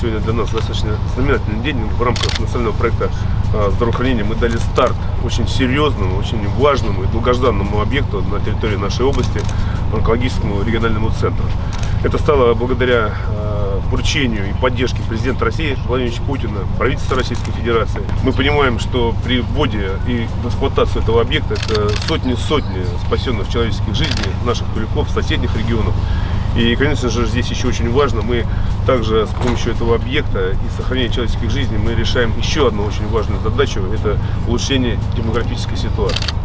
сегодня для нас достаточно знаменательный день. В рамках национального проекта а, здравоохранения мы дали старт очень серьезному, очень важному и долгожданному объекту на территории нашей области, онкологическому региональному центру. Это стало благодаря а, поручению и поддержке президента России Владимира Путина, правительства Российской Федерации. Мы понимаем, что при вводе и в эксплуатацию этого объекта это сотни-сотни спасенных человеческих жизней наших туриков, соседних регионов. И, конечно же, здесь еще очень важно, мы также с помощью этого объекта и сохранения человеческих жизней мы решаем еще одну очень важную задачу, это улучшение демографической ситуации.